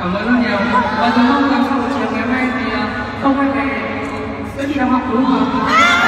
cảm ơn rất nhiều. Và tôi mong rằng sau buổi chiều ngày hôm nay thì ờ, không quay về sẽ đi học đúng không